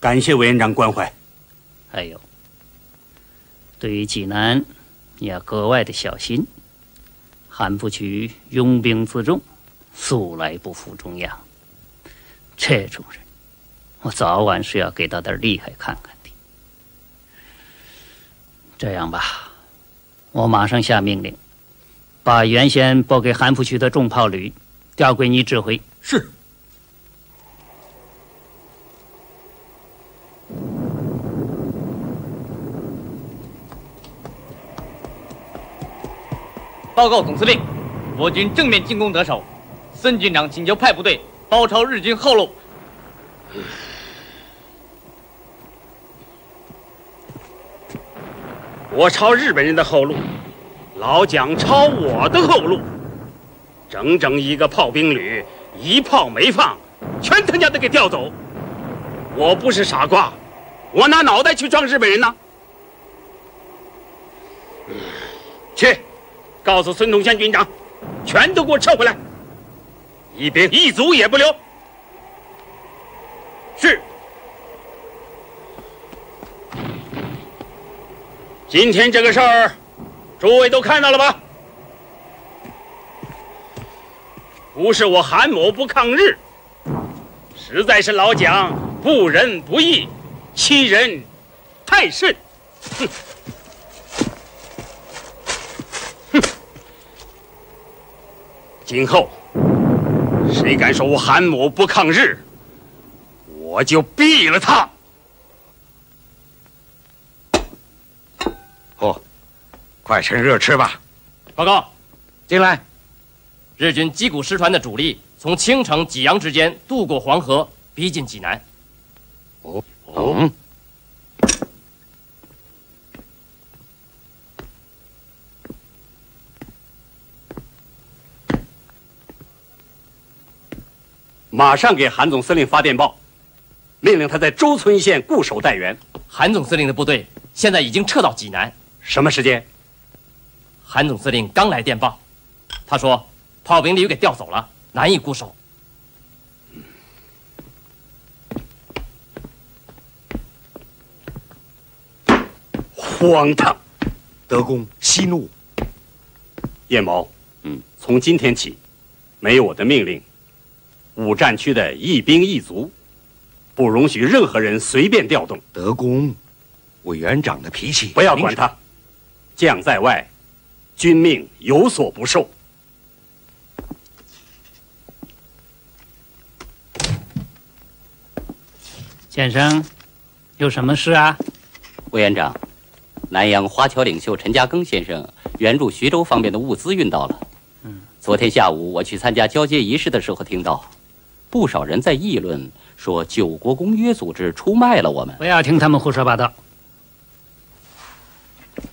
感谢委员长关怀。还有，对于济南，你要格外的小心。韩复榘拥兵自重，素来不服中央。这种人，我早晚是要给他点厉害看看的。这样吧，我马上下命令，把原先拨给韩复渠的重炮旅调归你指挥。是。报告总司令，我军正面进攻得手，孙军长请求派部队包抄日军后路。我抄日本人的后路，老蒋抄我的后路，整整一个炮兵旅，一炮没放，全他娘的给调走。我不是傻瓜，我拿脑袋去撞日本人呢。告诉孙东宪军长，全都给我撤回来，一兵一卒也不留。是。今天这个事儿，诸位都看到了吧？不是我韩某不抗日，实在是老蒋不仁不义，欺人太甚。哼。今后谁敢说我韩某不抗日，我就毙了他！哦，快趁热吃吧。报告，进来。日军矶谷师团的主力从青城、济阳之间渡过黄河，逼近济南。哦哦。马上给韩总司令发电报，命令他在周村县固守待援。韩总司令的部队现在已经撤到济南。什么时间？韩总司令刚来电报，他说炮兵旅给调走了，难以固守。荒唐！德公息怒。叶某，嗯，从今天起，没有我的命令。五战区的一兵一卒，不容许任何人随便调动。德公，委员长的脾气不要管他。将在外，军命有所不受。先生，有什么事啊？委员长，南阳华侨领袖陈嘉庚先生援助徐州方面的物资运到了。嗯，昨天下午我去参加交接仪式的时候听到。不少人在议论，说九国公约组织出卖了我们。不要听他们胡说八道。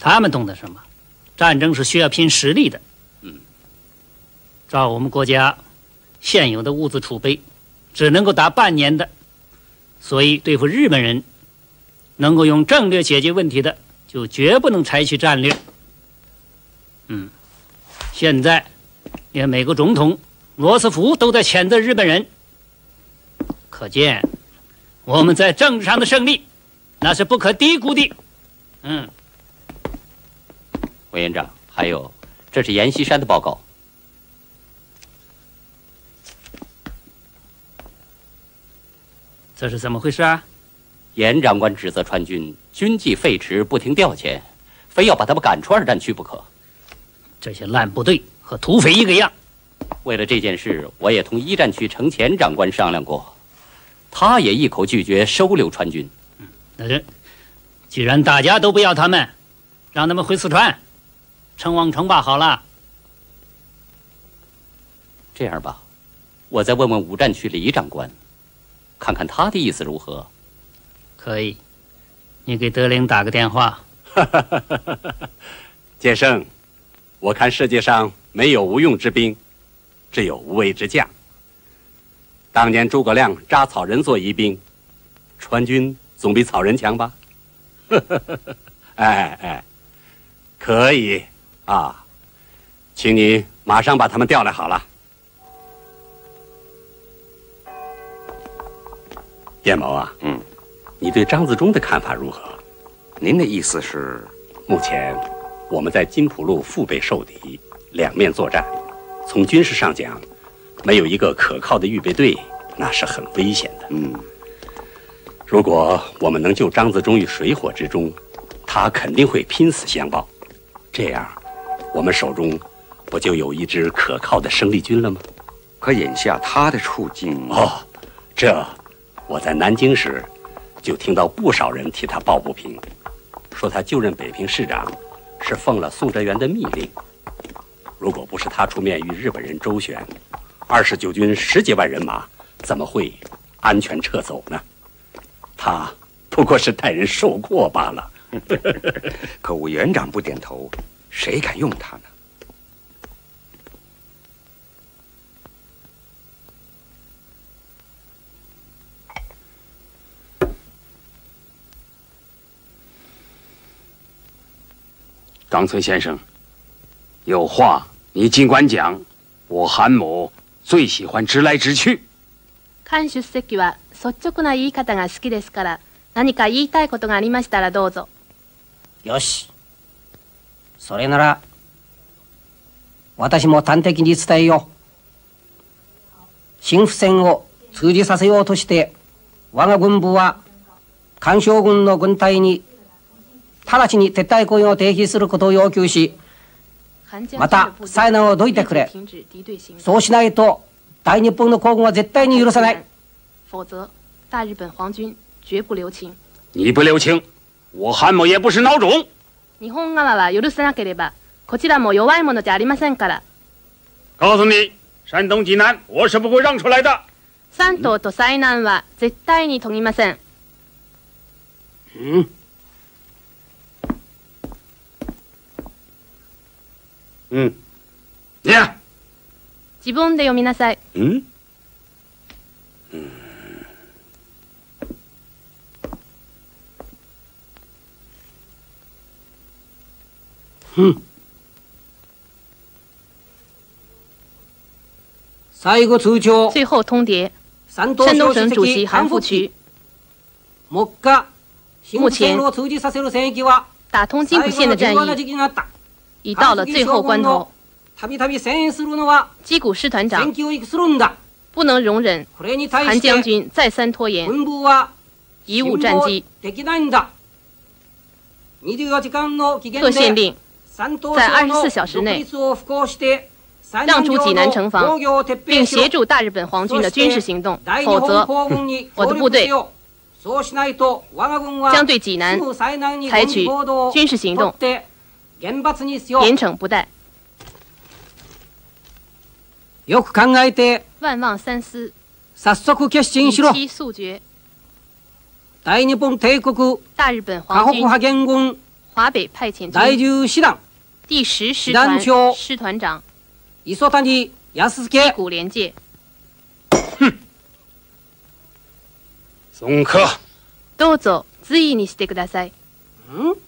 他们懂得什么？战争是需要拼实力的。嗯。照我们国家现有的物资储备，只能够打半年的，所以对付日本人，能够用战略解决问题的，就绝不能采取战略。嗯。现在，连美国总统罗斯福都在谴责日本人。可见，我们在政治上的胜利，那是不可低估的。嗯，委员长，还有，这是阎锡山的报告。这是怎么回事啊？严长官指责川军军纪废弛，不听调遣，非要把他们赶出二战区不可。这些烂部队和土匪一个样。为了这件事，我也同一战区程潜长官商量过。他也一口拒绝收留川军。嗯，那这既然大家都不要他们，让他们回四川，称王称霸好了。这样吧，我再问问五战区李长官，看看他的意思如何。可以，你给德龄打个电话。剑圣，我看世界上没有无用之兵，只有无为之将。当年诸葛亮扎草人做疑兵，川军总比草人强吧？哎哎，可以啊，请你马上把他们调来好了。叶某啊，嗯，你对张自忠的看法如何？您的意思是，目前我们在金浦路腹背受敌，两面作战，从军事上讲，没有一个可靠的预备队，那是很危险的。嗯，如果我们能救张自忠于水火之中，他肯定会拼死相报。这样，我们手中不就有一支可靠的生力军了吗？可眼下他的处境……哦，这我在南京时。就听到不少人替他抱不平，说他就任北平市长是奉了宋哲元的密令。如果不是他出面与日本人周旋，二十九军十几万人马怎么会安全撤走呢？他不过是代人受过罢了。可委员长不点头，谁敢用他呢？冈村先生，有话你尽管讲。我韩某最喜欢直来直去。菅主席は率直な言い方が好きですから、何か言いたいことがありましたらどうぞ。よし。それなら、私も端的に伝えよう。新府戦を通じさせようとして、我が軍部は、菅将軍の軍隊に直ちに撤退行為を停止することを要求し、また、災難をどいてくれ。そうしないと、大日本の皇軍は絶対に許さない。否则，大日本皇军绝不留情。你不留情，我韩某也不是孬种。日本側は許さなければ、こちらも弱いものじゃありませんから。告诉你，山东济南，我是不会让出来的。山東と災難は絶対に遂ぎません。うん。うん。いや。自分で読みなさい。うん？うん。最後通帳。最後通牒。山東省主席韓复渠。目前打通金浦线的战役。已到了最后关头，击鼓师团长。不能容忍韩将军再三拖延，贻误战机。特限令，在二十四小时内。让出济南城防，并协助大日本皇军的军事行动，否则我的部队将对济南采取军事行动。严惩不贷。よく考えて、万望三思。早速決心しろ。速決。大日本帝国、大日本皇軍、派遣軍、华北派遣第十師団、第十師団長、師團長、磯谷康介。介。どうぞ随意にしてください。ん？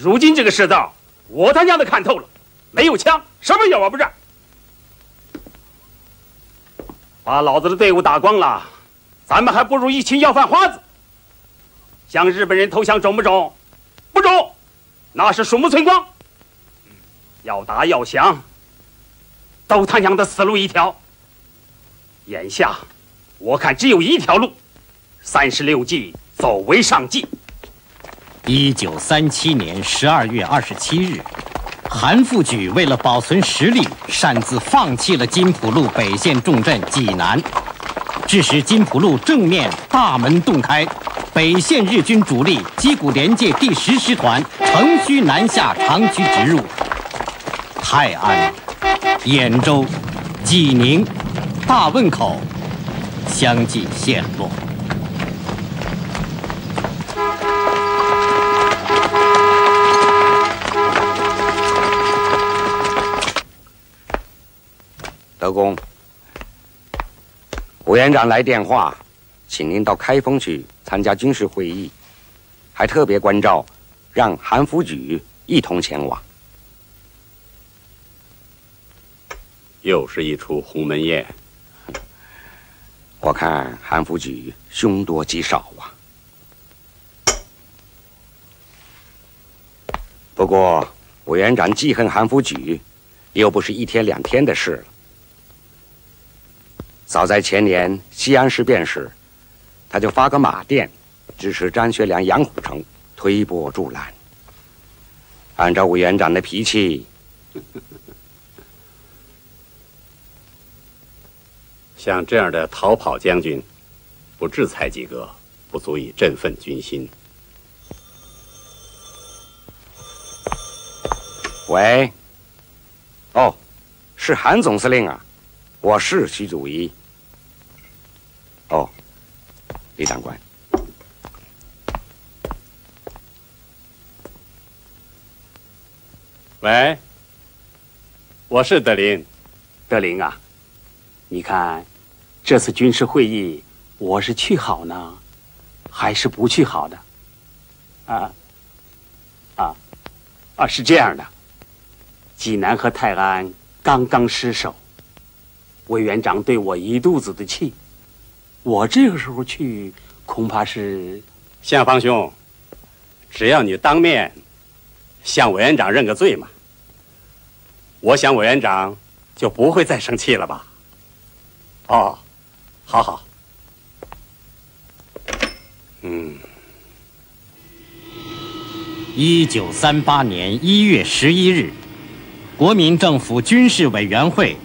如今这个世道，我他娘的看透了，没有枪，什么妖啊不是？把老子的队伍打光了，咱们还不如一群要饭花子。向日本人投降中不中？不中，那是鼠目寸光。要打要降，都他娘的死路一条。眼下，我看只有一条路：三十六计，走为上计。一九三七年十二月二十七日，韩复榘为了保存实力，擅自放弃了金浦路北线重镇济南，致使金浦路正面大门洞开，北线日军主力矶谷联界第十师团乘虚南下，长驱直入，泰安、兖州、济宁、大汶口相继陷落。德公，委员长来电话，请您到开封去参加军事会议，还特别关照，让韩福举一同前往。又是一出鸿门宴。我看韩福举凶多吉少啊。不过委员长记恨韩福举，又不是一天两天的事了。早在前年西安事变时，他就发个马电，支持张学良、杨虎城推波助澜。按照委员长的脾气。像这样的逃跑将军，不制裁几个，不足以振奋军心。喂，哦，是韩总司令啊，我是徐祖一。哦，李长官。喂，我是德林，德林啊，你看。这次军事会议，我是去好呢，还是不去好的？啊，啊，啊，是这样的，济南和泰安刚刚失守，委员长对我一肚子的气，我这个时候去，恐怕是向方兄，只要你当面向委员长认个罪嘛，我想委员长就不会再生气了吧？哦。好好，嗯。一九三八年一月十一日，国民政府军事委员会